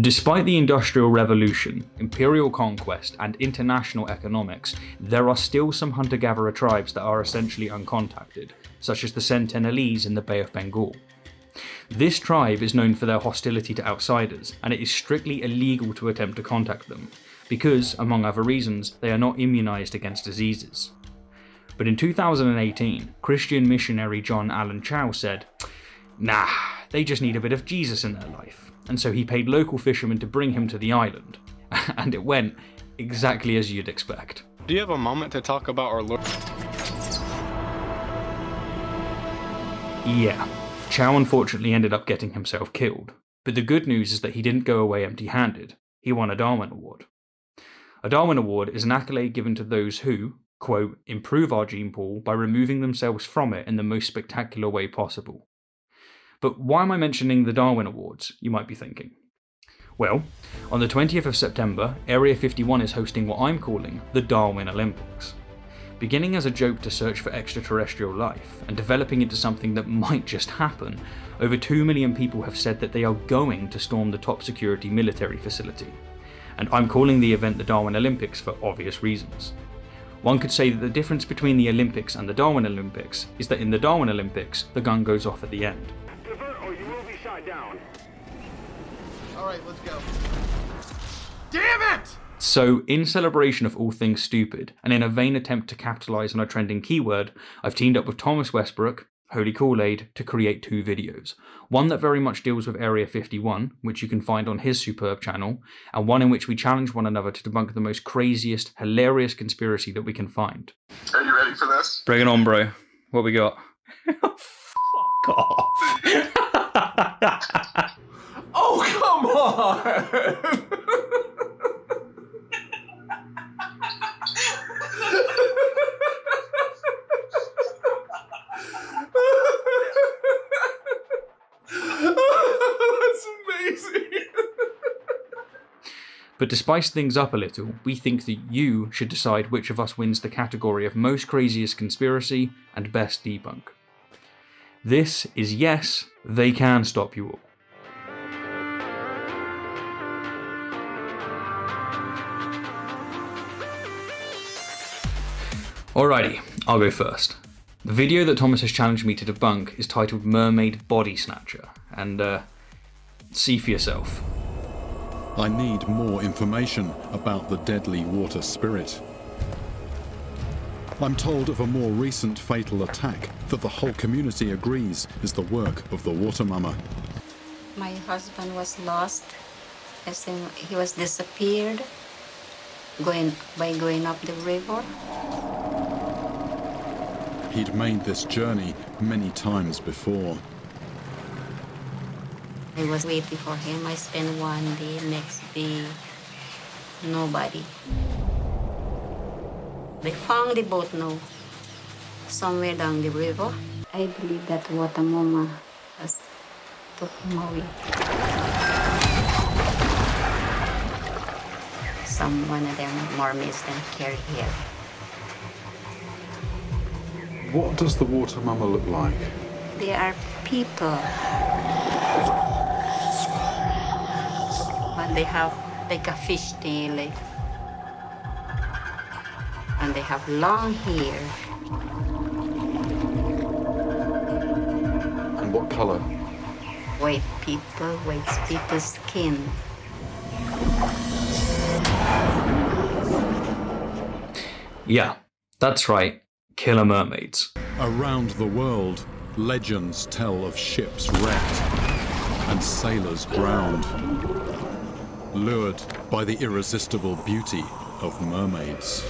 Despite the Industrial Revolution, imperial conquest, and international economics, there are still some hunter gatherer tribes that are essentially uncontacted, such as the Sentinelese in the Bay of Bengal. This tribe is known for their hostility to outsiders, and it is strictly illegal to attempt to contact them, because, among other reasons, they are not immunized against diseases. But in 2018, Christian missionary John Allen Chau said, Nah, they just need a bit of Jesus in their life. And so he paid local fishermen to bring him to the island. and it went exactly as you'd expect. Do you have a moment to talk about our Lord? Yeah, Chau unfortunately ended up getting himself killed. But the good news is that he didn't go away empty handed. He won a Darwin Award. A Darwin Award is an accolade given to those who, quote, improve our gene pool by removing themselves from it in the most spectacular way possible. But why am I mentioning the Darwin Awards, you might be thinking? Well, on the 20th of September, Area 51 is hosting what I'm calling the Darwin Olympics. Beginning as a joke to search for extraterrestrial life, and developing into something that might just happen, over 2 million people have said that they are going to storm the top security military facility. And I'm calling the event the Darwin Olympics for obvious reasons. One could say that the difference between the Olympics and the Darwin Olympics is that in the Darwin Olympics, the gun goes off at the end. Divert or you will be shot down. All right, let's go. Damn it! So, in celebration of all things stupid, and in a vain attempt to capitalise on a trending keyword, I've teamed up with Thomas Westbrook, Holy Koolaid, to create two videos. One that very much deals with Area 51, which you can find on his superb channel, and one in which we challenge one another to debunk the most craziest, hilarious conspiracy that we can find. Are you ready for this? Bring it on, bro. What we got? Fuck off. Oh, come on! That's amazing. But to spice things up a little, we think that you should decide which of us wins the category of most craziest conspiracy and best debunk. This is yes, they can stop you all. Alrighty, I'll go first. The video that Thomas has challenged me to debunk is titled Mermaid Body Snatcher, and uh, see for yourself. I need more information about the deadly water spirit. I'm told of a more recent fatal attack that the whole community agrees is the work of the water mama. My husband was lost. As in, he was disappeared going by going up the river. He'd made this journey many times before. I was waiting for him. I spent one day, next day, nobody. They found the boat now, somewhere down the river. I believe that water mama has took him away. Some one of them mermaids then carried here. What does the water mama look like? They are people. But they have like a fish tail. like- And they have long hair. And what colour? White people, white people's skin. Yeah, that's right, killer mermaids. Around the world, legends tell of ships wrecked and sailors drowned, lured by the irresistible beauty of mermaids.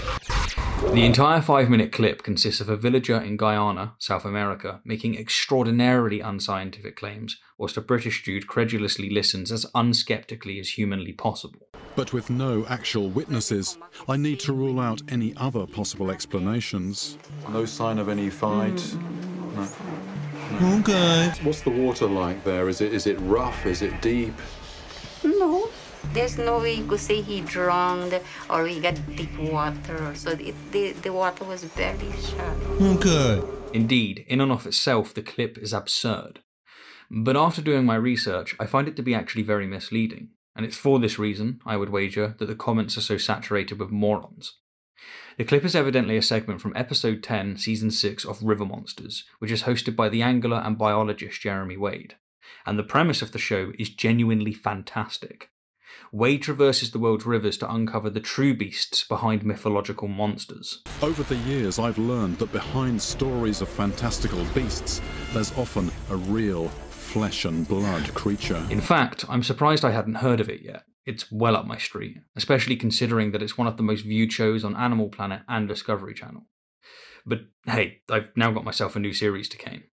The entire five minute clip consists of a villager in Guyana, South America, making extraordinarily unscientific claims, whilst a British dude credulously listens as unskeptically as humanly possible. But with no actual witnesses, I need to rule out any other possible explanations. No sign of any fight. Hmm. No. Okay. What's the water like there? Is it is it rough? Is it deep? No. There's no way you could say he drowned or he got deep water. So it, the, the water was very shallow. Okay. Indeed, in and of itself, the clip is absurd. But after doing my research, I find it to be actually very misleading, and it's for this reason, I would wager, that the comments are so saturated with morons. The clip is evidently a segment from episode 10, season 6 of River Monsters, which is hosted by the angler and biologist Jeremy Wade. And the premise of the show is genuinely fantastic. Wade traverses the world's rivers to uncover the true beasts behind mythological monsters. Over the years, I've learned that behind stories of fantastical beasts, there's often a real flesh and blood creature. In fact, I'm surprised I hadn't heard of it yet. It's well up my street, especially considering that it's one of the most viewed shows on Animal Planet and Discovery Channel. But hey, I've now got myself a new series to cane.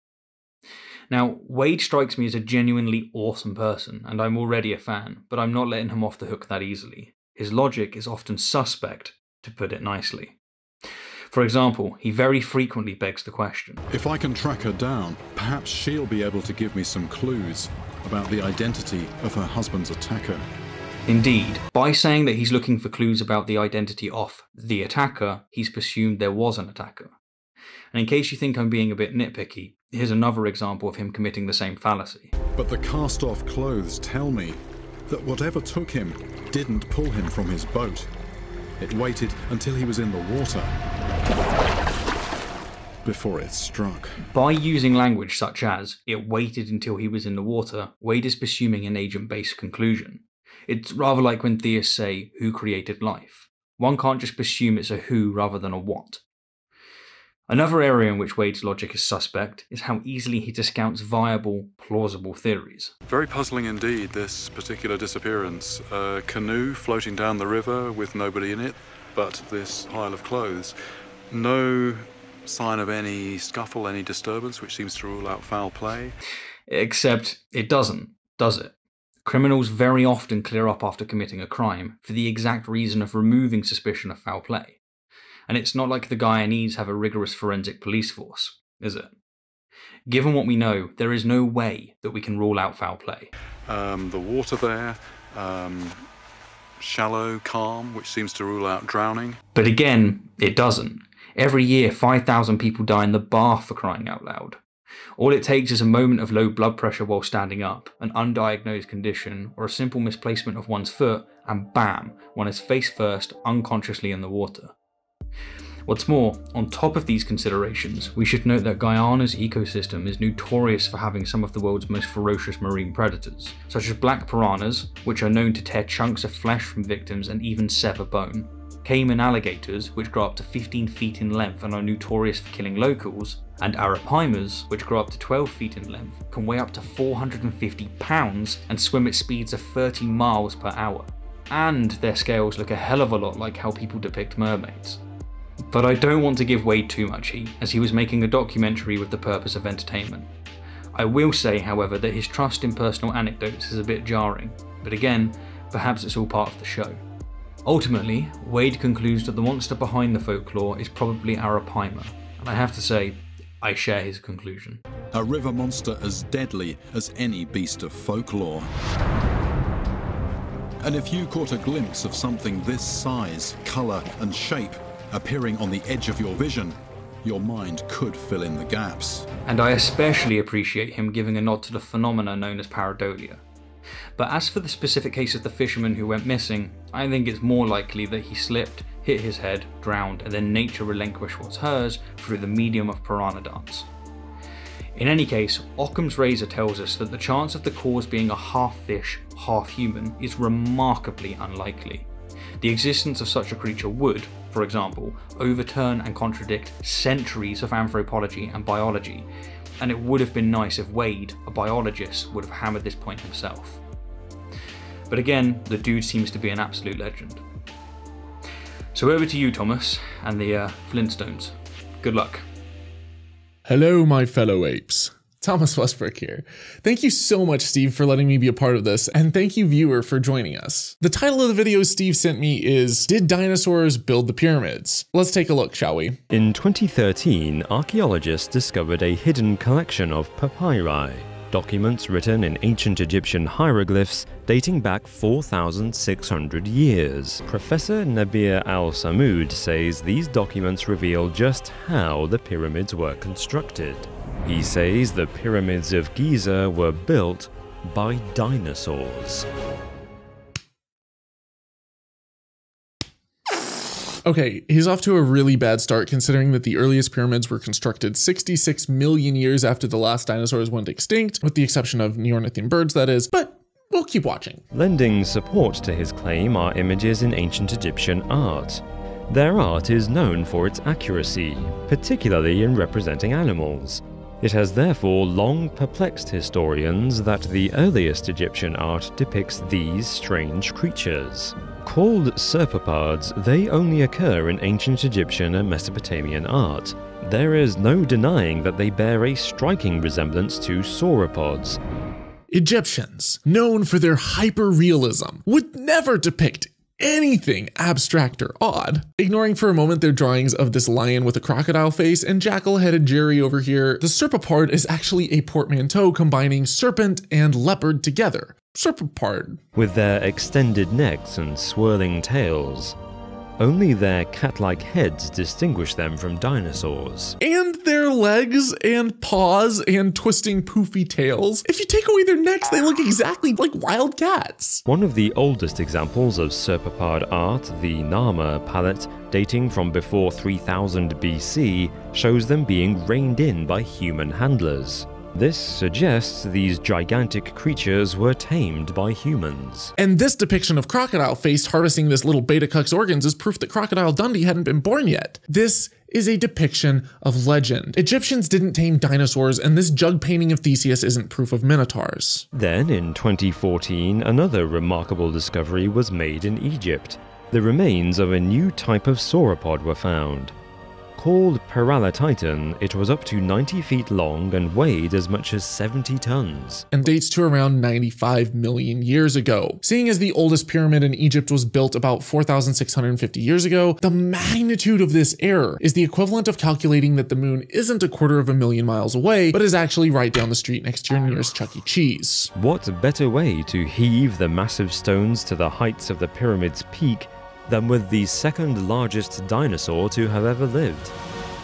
Now, Wade strikes me as a genuinely awesome person, and I'm already a fan, but I'm not letting him off the hook that easily. His logic is often suspect, to put it nicely. For example, he very frequently begs the question If I can track her down, perhaps she'll be able to give me some clues about the identity of her husband's attacker. Indeed, by saying that he's looking for clues about the identity of the attacker, he's presumed there was an attacker. And in case you think I'm being a bit nitpicky, here's another example of him committing the same fallacy. But the cast off clothes tell me that whatever took him didn't pull him from his boat. It waited until he was in the water before it struck. By using language such as, it waited until he was in the water, Wade is presuming an agent based conclusion. It's rather like when theists say, Who created life? One can't just presume it's a who rather than a what. Another area in which Wade's logic is suspect is how easily he discounts viable, plausible theories. Very puzzling indeed, this particular disappearance. A canoe floating down the river with nobody in it, but this pile of clothes. No sign of any scuffle, any disturbance, which seems to rule out foul play. Except it doesn't, does it? Criminals very often clear up after committing a crime for the exact reason of removing suspicion of foul play. And it's not like the Guyanese have a rigorous forensic police force, is it? Given what we know, there is no way that we can rule out foul play. Um, the water there, um, shallow, calm, which seems to rule out drowning. But again, it doesn't. Every year, 5,000 people die in the bath for crying out loud. All it takes is a moment of low blood pressure while standing up, an undiagnosed condition, or a simple misplacement of one's foot, and bam, one is face first, unconsciously in the water. What's more, on top of these considerations, we should note that Guyana's ecosystem is notorious for having some of the world's most ferocious marine predators, such as black piranhas, which are known to tear chunks of flesh from victims and even sever bone, caiman alligators, which grow up to 15 feet in length and are notorious for killing locals, and arapaimas, which grow up to 12 feet in length, can weigh up to 450 pounds and swim at speeds of 30 miles per hour. And their scales look a hell of a lot like how people depict mermaids. But I don't want to give Wade too much heat, as he was making a documentary with the purpose of entertainment. I will say, however, that his trust in personal anecdotes is a bit jarring, but again, perhaps it's all part of the show. Ultimately, Wade concludes that the monster behind the folklore is probably Arapaima, and I have to say, I share his conclusion. A river monster as deadly as any beast of folklore. And if you caught a glimpse of something this size, colour, and shape appearing on the edge of your vision, your mind could fill in the gaps. And I especially appreciate him giving a nod to the phenomena known as pareidolia. But as for the specific case of the fisherman who went missing, I think it's more likely that he slipped, hit his head, drowned, and then nature relinquished what's hers through the medium of piranha dance. In any case, Occam's razor tells us that the chance of the cause being a half fish, half human is remarkably unlikely. The existence of such a creature would, for example, overturn and contradict centuries of anthropology and biology, and it would have been nice if Wade, a biologist, would have hammered this point himself. But again, the dude seems to be an absolute legend. So over to you, Thomas, and the uh, Flintstones. Good luck. Hello, my fellow apes. Thomas Westbrook here. Thank you so much, Steve, for letting me be a part of this, and thank you, viewer, for joining us. The title of the video Steve sent me is Did Dinosaurs Build the Pyramids? Let's take a look, shall we? In 2013, archaeologists discovered a hidden collection of papyri, documents written in ancient Egyptian hieroglyphs dating back 4,600 years. Professor Nabir Al Samud says these documents reveal just how the pyramids were constructed. He says the pyramids of Giza were built by dinosaurs. Okay, he's off to a really bad start considering that the earliest pyramids were constructed 66 million years after the last dinosaurs went extinct, with the exception of Neornithian birds, that is, but we'll keep watching. Lending support to his claim are images in ancient Egyptian art. Their art is known for its accuracy, particularly in representing animals. It has therefore long perplexed historians that the earliest Egyptian art depicts these strange creatures. Called serpopards, they only occur in ancient Egyptian and Mesopotamian art. There is no denying that they bear a striking resemblance to sauropods. Egyptians, known for their hyperrealism, would never depict anything abstract or odd. Ignoring for a moment their drawings of this lion with a crocodile face and jackal-headed Jerry over here, the serpopard is actually a portmanteau combining serpent and leopard together. Serpopard. With their extended necks and swirling tails, only their cat-like heads distinguish them from dinosaurs. And their legs and paws and twisting poofy tails. If you take away their necks, they look exactly like wild cats. One of the oldest examples of serpopard art, the Narmer palette, dating from before 3000 BC, shows them being reined in by human handlers. This suggests these gigantic creatures were tamed by humans. And this depiction of Crocodile Face harvesting this little beta cuck's organs is proof that Crocodile Dundee hadn't been born yet. This is a depiction of legend. Egyptians didn't tame dinosaurs, and this jug painting of Theseus isn't proof of minotaurs. Then, in 2014, another remarkable discovery was made in Egypt. The remains of a new type of sauropod were found. Called Paralititan, it was up to 90 feet long and weighed as much as 70 tons. And dates to around 95 million years ago. Seeing as the oldest pyramid in Egypt was built about 4,650 years ago, the magnitude of this error is the equivalent of calculating that the moon isn't a quarter of a million miles away, but is actually right down the street next to your nearest Chuck E. Cheese. What better way to heave the massive stones to the heights of the pyramid's peak than with the second largest dinosaur to have ever lived.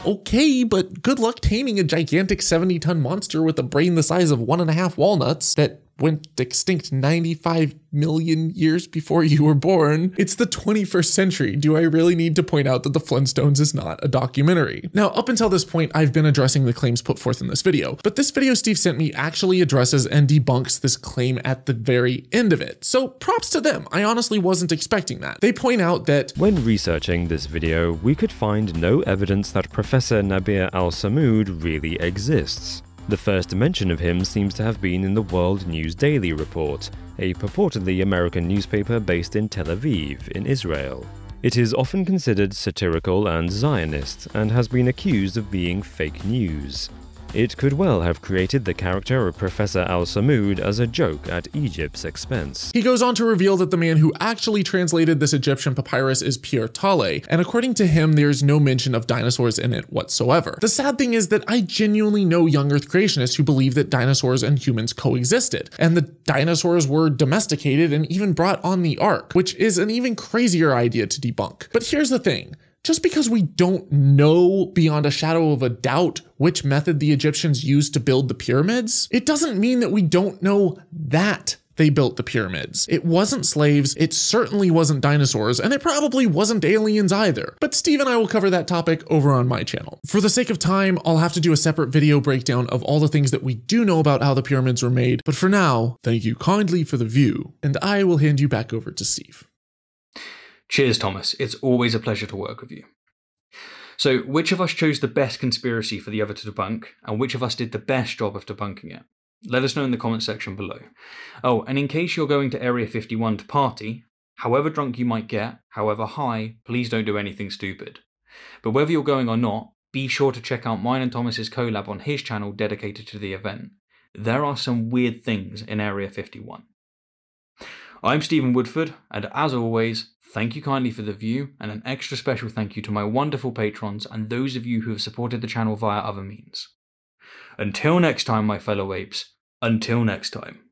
Okay, but good luck taming a gigantic 70 ton monster with a brain the size of one and a half walnuts that went extinct 95 million years before you were born. It's the 21st century. Do I really need to point out that The Flintstones is not a documentary? Now, up until this point, I've been addressing the claims put forth in this video, but this video Steve sent me actually addresses and debunks this claim at the very end of it. So props to them. I honestly wasn't expecting that. They point out that when researching this video, we could find no evidence that Professor Nabir al-Samud really exists. The first mention of him seems to have been in the World News Daily report, a purportedly American newspaper based in Tel Aviv, in Israel. It is often considered satirical and Zionist, and has been accused of being fake news. It could well have created the character of Professor Al Samud as a joke at Egypt's expense. He goes on to reveal that the man who actually translated this Egyptian papyrus is Pierre Tallet, and according to him, there's no mention of dinosaurs in it whatsoever. The sad thing is that I genuinely know young Earth creationists who believe that dinosaurs and humans coexisted, and the dinosaurs were domesticated and even brought on the Ark, which is an even crazier idea to debunk. But here's the thing just because we don't know beyond a shadow of a doubt which method the Egyptians used to build the pyramids, it doesn't mean that we don't know that they built the pyramids. It wasn't slaves, it certainly wasn't dinosaurs, and it probably wasn't aliens either. But Steve and I will cover that topic over on my channel. For the sake of time, I'll have to do a separate video breakdown of all the things that we do know about how the pyramids were made, but for now, thank you kindly for the view, and I will hand you back over to Steve. Cheers, Thomas. It's always a pleasure to work with you. So, which of us chose the best conspiracy for the other to debunk, and which of us did the best job of debunking it? Let us know in the comment section below. Oh, and in case you're going to Area 51 to party, however drunk you might get, however high, please don't do anything stupid. But whether you're going or not, be sure to check out mine and Thomas's collab on his channel dedicated to the event. There are some weird things in Area 51. I'm Stephen Woodford, and as always, Thank you kindly for the view, and an extra special thank you to my wonderful patrons and those of you who have supported the channel via other means. Until next time, my fellow apes, until next time.